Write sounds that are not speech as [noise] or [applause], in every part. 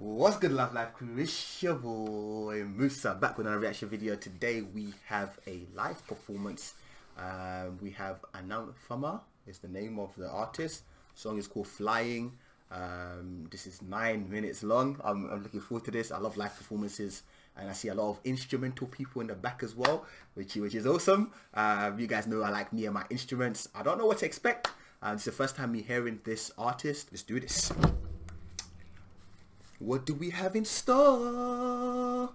What's good Love Life crew? It's your boy Musa back with another reaction video. Today we have a live performance. Um, we have Anant Fama is the name of the artist. song is called Flying. Um, this is nine minutes long. I'm, I'm, looking forward to this. I love live performances and I see a lot of instrumental people in the back as well, which which is awesome. Um, you guys know I like me and my instruments. I don't know what to expect. Uh, it's the first time me hearing this artist. Let's do this. What do we have in store?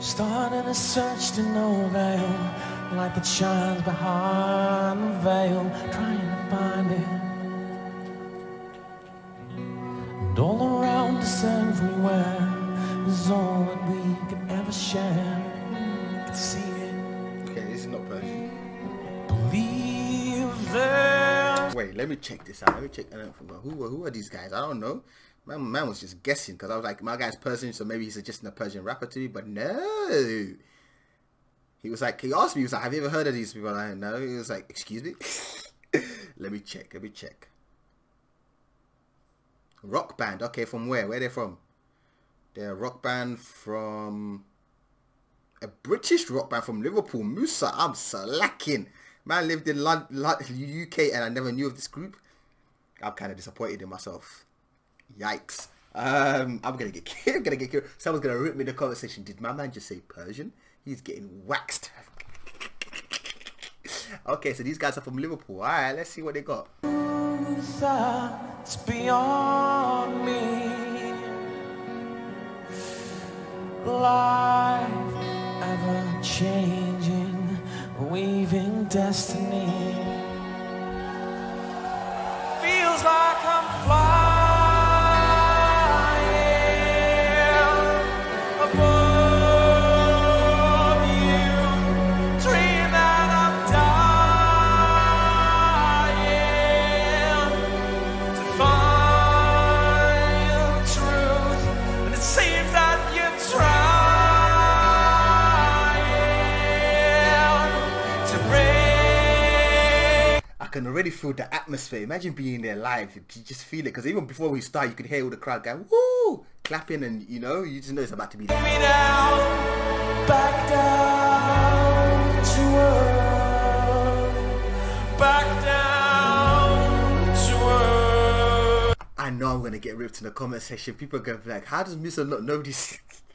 Starting a search to no avail Light that shines behind the veil Trying to find it And all around us everywhere Is all that we can ever share Can see it Okay, this is not perfect. Believe there Wait, let me check this out. Let me check. Uh, who, who are these guys? I don't know. My man was just guessing because I was like, my guy's Persian, so maybe he's suggesting a Persian rapper to me, but no. He was like, he asked me, he was like, have you ever heard of these people? I know. He was like, excuse me? [laughs] let me check, let me check. Rock band, okay, from where? Where they from? They're a rock band from... A British rock band from Liverpool. Musa, I'm slacking. Man lived in London, UK and I never knew of this group. I'm kind of disappointed in myself. Yikes. Um, I'm gonna get killed. [laughs] I'm gonna get killed. Someone's gonna rip me in the conversation. Did my man just say Persian? He's getting waxed. okay, so these guys are from Liverpool. Alright, let's see what they got. It's beyond me Life ever changing Weaving destiny Feels like I'm flying can already feel the atmosphere. Imagine being there live. You just feel it. Because even before we start, you could hear all the crowd going, woo! Clapping and, you know, you just know it's about to be down, back down to earth, back down to earth. I know I'm going to get ripped in the comment section. People are going to be like, how does Musa not know this? [laughs]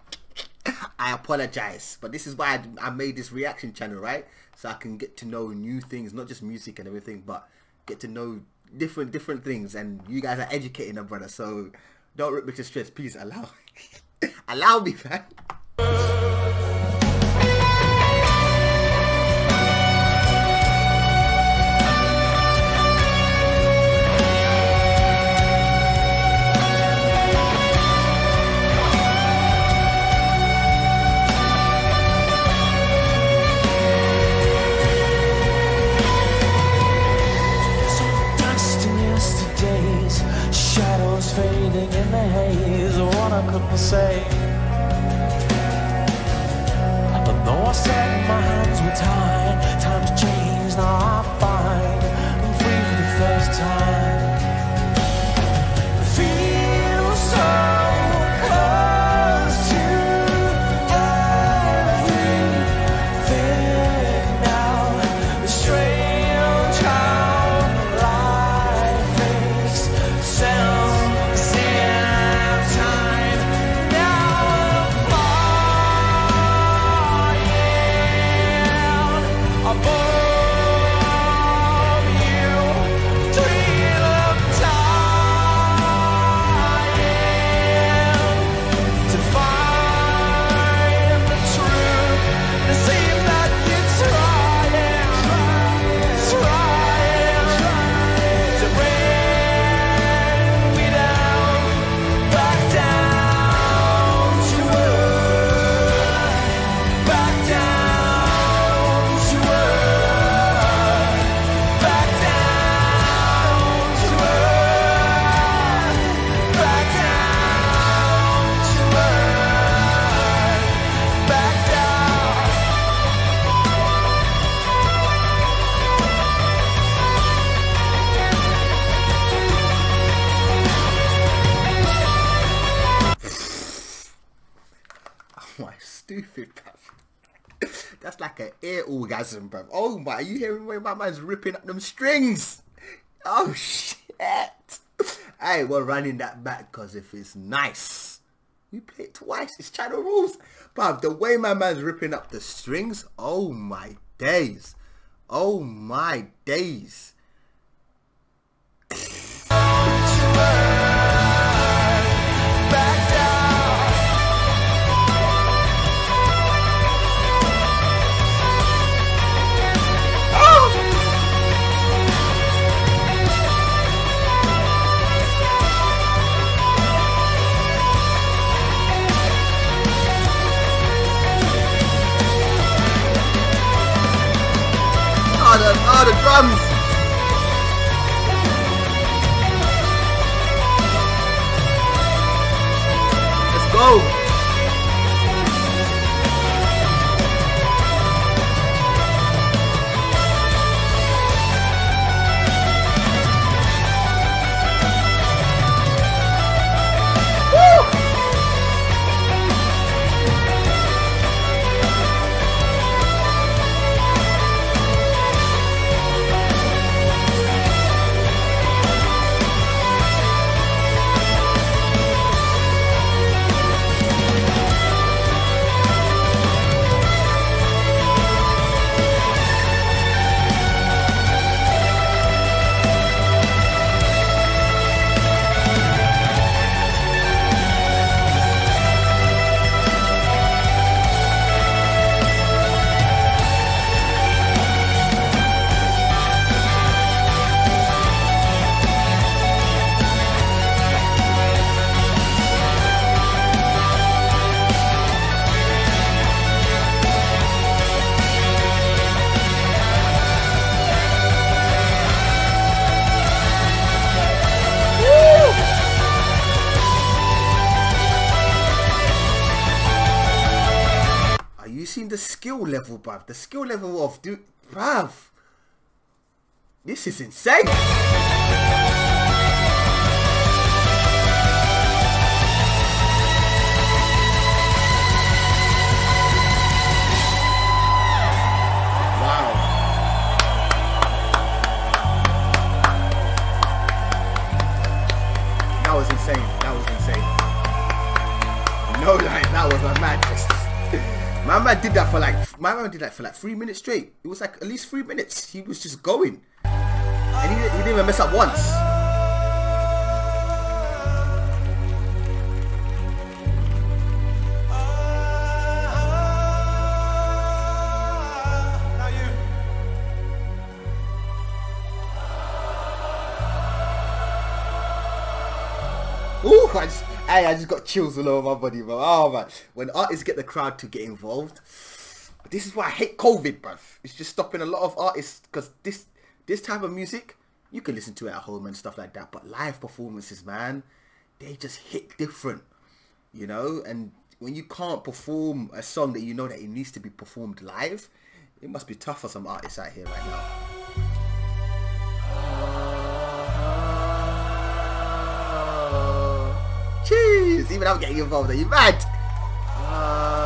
I apologize. But this is why I, I made this reaction channel, right? So I can get to know new things, not just music and everything, but get to know different different things. And you guys are educating a brother. So don't rip me to stress. Please allow [laughs] allow me, man. Though I said my hands were tied, times change. Now I find I'm free for the first time. Ear orgasm, bro. Oh my, you hearing where my man's ripping up them strings? Oh shit. Hey, we're running that back because if it's nice, you play it twice. It's channel rules. But the way my man's ripping up the strings, oh my days. Oh my days. Oh, the, oh, the drums. Let's go. Skill level, bruv? The skill level of dude, bruv. This is insane. My did that for like three minutes straight. It was like at least three minutes. He was just going, and he, he didn't even mess up once. Ooh, I just, hey, I just got chills all over my body, bro. Oh man, when artists get the crowd to get involved, this is why I hate COVID, bruv. It's just stopping a lot of artists because this this type of music you can listen to it at home and stuff like that, but live performances, man, they just hit different, you know. And when you can't perform a song that you know that it needs to be performed live, it must be tough for some artists out here right now. Jeez, even I'm getting involved. Are you mad? Uh,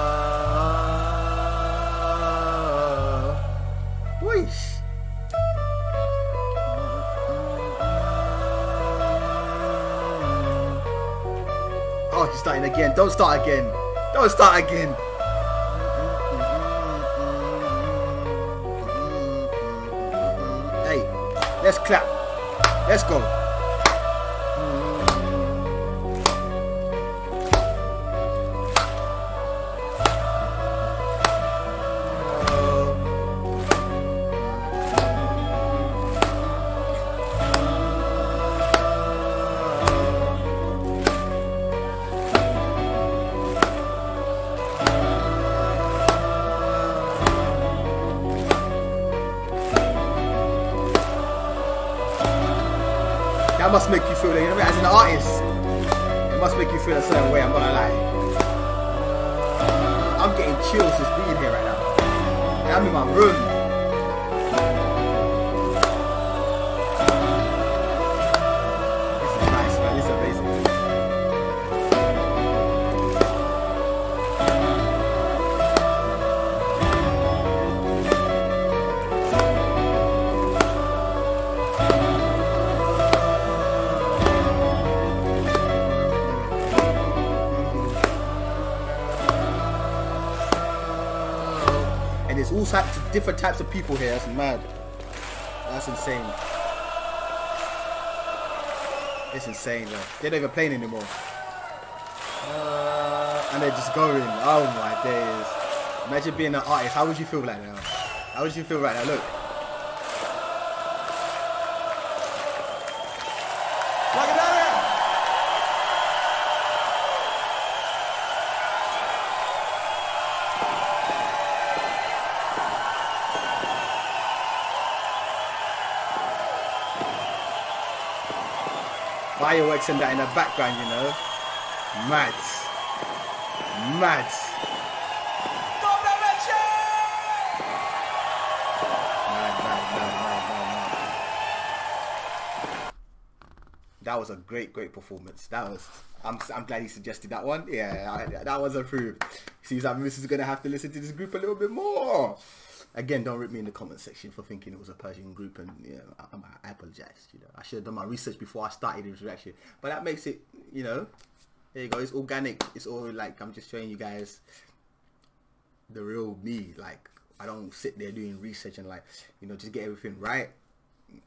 Oh, she's starting again. Don't start again. Don't start again. Hey, let's clap. Let's go. That must make you feel that, you know? As an artist, it must make you feel a certain way, I'm gonna lie. I'm getting chills just being here right now. And I'm in my room. All types of different types of people here. That's mad. That's insane. It's insane, though. They're not even playing anymore. Uh, and they're just going. Oh my days. Imagine being an artist. How would you feel like that? How would you feel right now? Look. Fireworks and that in the background, you know. Mad. Mad. That was a great, great performance. That was. I'm, I'm glad he suggested that one. Yeah, I, that was approved. Seems like Moose is gonna have to listen to this group a little bit more. Again, don't rip me in the comment section for thinking it was a Persian group, and you know, I, I apologize. You know, I should have done my research before I started this reaction, but that makes it, you know, there you go. It's organic. It's all like I'm just showing you guys the real me. Like I don't sit there doing research and like you know just get everything right.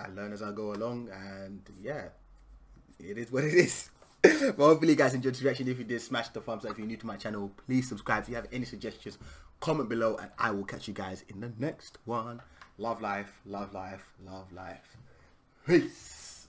I learn as I go along, and yeah, it is what it is. [laughs] but hopefully you guys enjoyed this reaction. If you did, smash the thumbs up. If you're new to my channel, please subscribe. If you have any suggestions, comment below, and I will catch you guys in the next one. Love life, love life, love life. Peace.